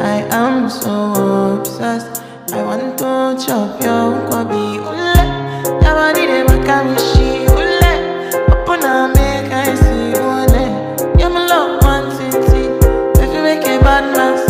I am so obsessed. I want to chop your kwabi. Ule, your body dey make me she. Ule, open up make I see. Ule, you're my love, one, two, three. If you make a bad man.